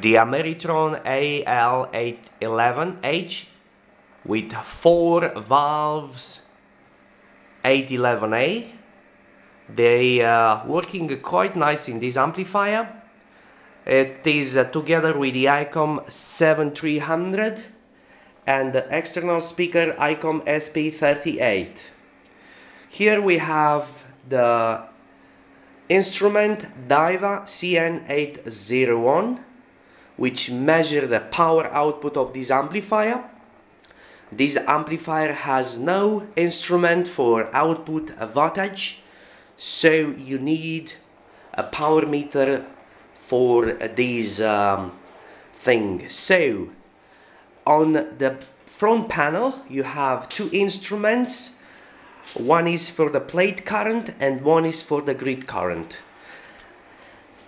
the Ameritron AL811H with four valves 811A. They are working quite nice in this amplifier. It is uh, together with the ICOM 7300 and the external speaker ICOM SP38. Here we have the instrument Daiwa CN801 which measure the power output of this amplifier. This amplifier has no instrument for output wattage so you need a power meter for this um, thing. So on the front panel you have two instruments one is for the plate current and one is for the grid current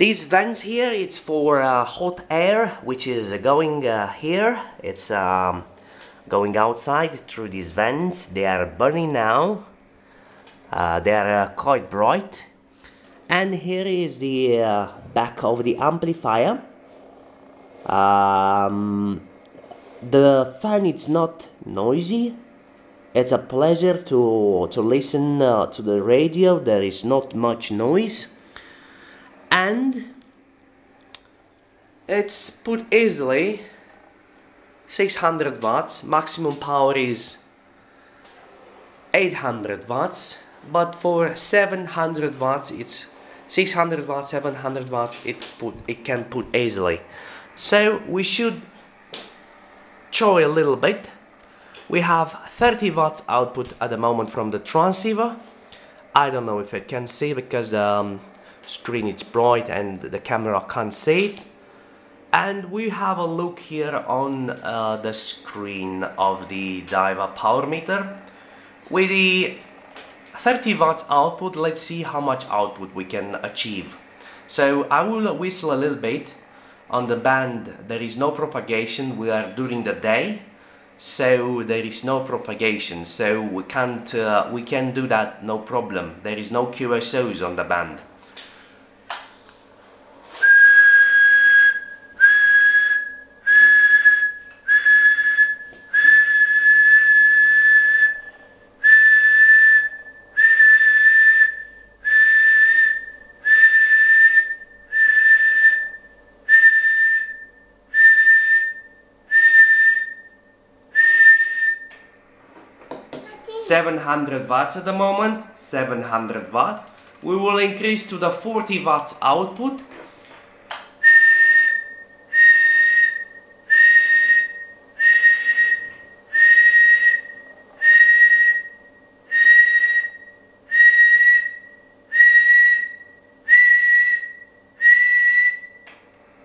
these vents here it's for uh, hot air which is going uh, here. It's um, going outside through these vents. They are burning now. Uh, they are uh, quite bright. And here is the uh, back of the amplifier. Um, the fan is not noisy. It's a pleasure to to listen uh, to the radio. There is not much noise and it's put easily 600 watts. Maximum power is 800 watts. But for 700 watts it's 600 watts 700 watts it put it can put easily. So we should show a little bit. We have 30 watts output at the moment from the transceiver. I don't know if it can see because um, screen is bright and the camera can't see. It and we have a look here on uh, the screen of the Daiwa power meter. With the 30 watts output let's see how much output we can achieve. So I will whistle a little bit on the band. There is no propagation. We are during the day so there is no propagation. So we can't uh, we can do that no problem. There is no QSOs on the band 700 watts at the moment 700 watts. We will increase to the 40 watts output.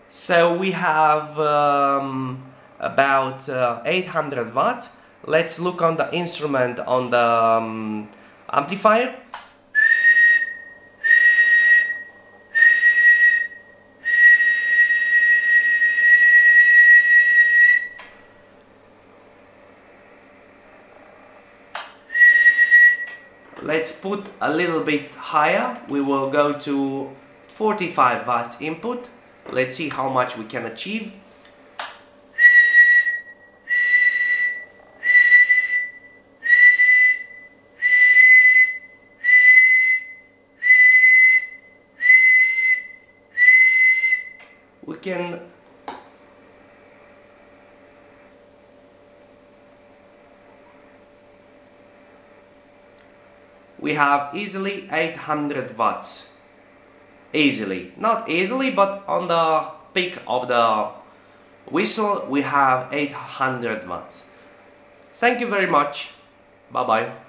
So we have um, about uh, 800 watts let's look on the instrument on the um, amplifier. Let's put a little bit higher. We will go to 45 watts input. Let's see how much we can achieve we can we have easily 800 watts. Easily. Not easily but on the peak of the whistle we have 800 watts. Thank you very much. Bye bye